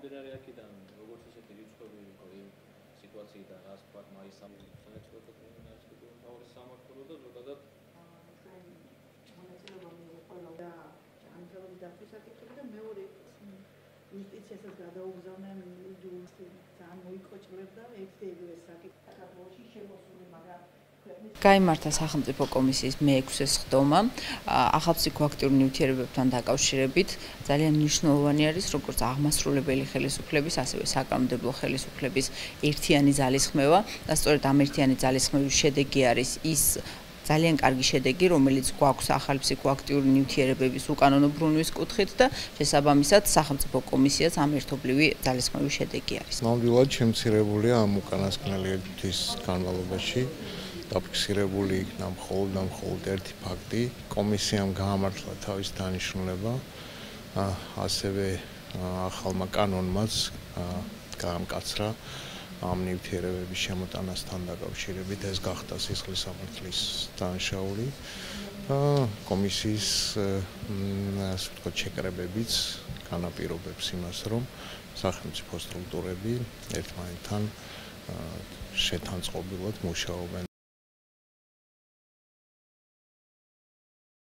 გამომდინარე აქედან როგორც ესეთი რიცხვები იყო იმ სიტუაციიდან რას თქვა მაისამ საერთოდ უნივერსიტეტის მთავარი სამართლო და ზოგადად მონაწილეობა მიიღო ყველა და ანთელობის დაცვის საკითხები და მეორე იუსტიციასაც გადაუგზავნენ ჯურისტი ძალიან მოიკოჭლებდა ერთ-ერთი საკითხი. საქართველოში შემოსული გაიმართა სახელმწიფო კომისიის მე-6-ე სხდომა ახალციკო აქტიურ ნივთიერებებთან დაკავშირებით ძალიან მნიშვნელოვანი არის როგორც აღმასრულებელი ხელისუფლების ასევე საკანონმდებლო ხელისუფლების ერთიანი ძალისხმევა და სწორედ ამ ერთიანი ძალისხმევის შედეგი არის ის ძალიან კარგი შედეგი, რომელიც გვაქვს ახალი ფსიქოაქტიური ნივთიერებების უკანონო ბრუნვის კუთხით და შესაბამისად სახელმწიფო კომისიაც ამ ერთობლივი ძალისხმევის შედეგი არის. ნამდვილად შემცირებულია ამ უკანასკნელი ერთის განმავლობაში. დაფიქსირებული იქნა მხოლოდ და მხოლოდ ერთი ფაქტი. კომისიამ გაამართლა თავის დანიშნულება. ასევე ახალმა კანონმაც გაამკაცრა ამ ნივთიერებების შემოტანასთან დაკავშირებით ეს გახდა სისხლის სამართლის დანაშაული. კომისიის ასე ვთქვათ შეკრებებიც განაპირობებს იმას, რომ სახელმწიფო სტრუქტურები ერთმანეთთან შეთანწყობილად მუშაობენ.